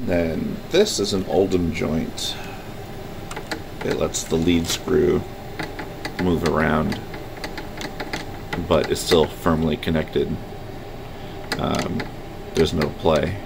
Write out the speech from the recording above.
Then this is an Oldham joint. It lets the lead screw move around, but it's still firmly connected. Um, there's no play.